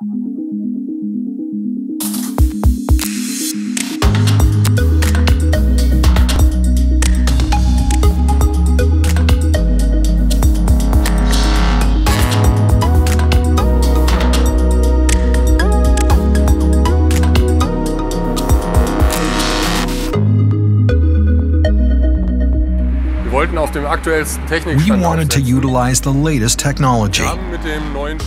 Thank you. We wanted to utilize the latest technology.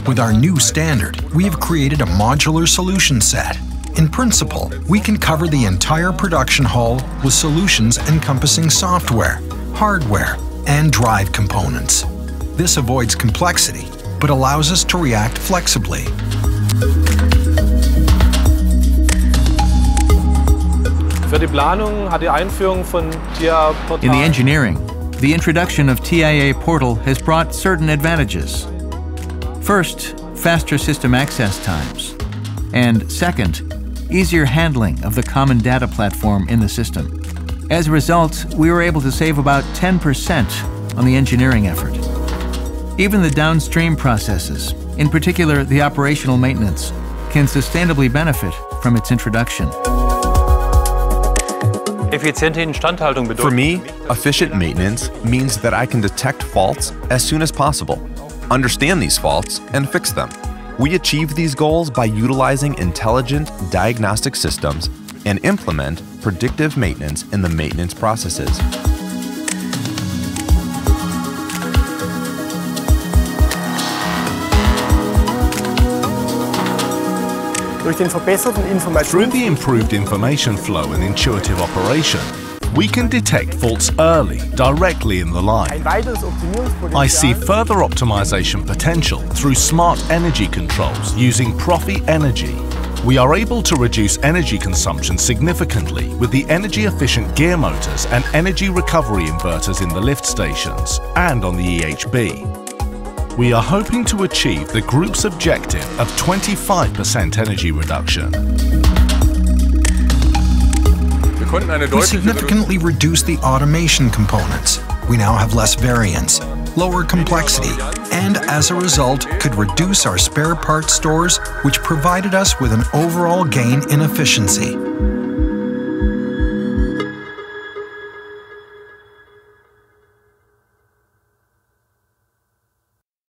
With our new standard, we have created a modular solution set. In principle, we can cover the entire production hall with solutions encompassing software, hardware, and drive components. This avoids complexity, but allows us to react flexibly. In the engineering, the introduction of TIA Portal has brought certain advantages. First, faster system access times. And second, easier handling of the common data platform in the system. As a result, we were able to save about 10% on the engineering effort. Even the downstream processes, in particular the operational maintenance, can sustainably benefit from its introduction. For me, efficient maintenance means that I can detect faults as soon as possible, understand these faults, and fix them. We achieve these goals by utilizing intelligent diagnostic systems and implement predictive maintenance in the maintenance processes. Through the improved information flow and intuitive operation, we can detect faults early, directly in the line. I see further optimization potential through smart energy controls using PROFIenergy. We are able to reduce energy consumption significantly with the energy-efficient gear motors and energy recovery inverters in the lift stations and on the EHB. We are hoping to achieve the group's objective of 25% energy reduction. We significantly reduced the automation components. We now have less variance, lower complexity, and as a result could reduce our spare parts stores which provided us with an overall gain in efficiency.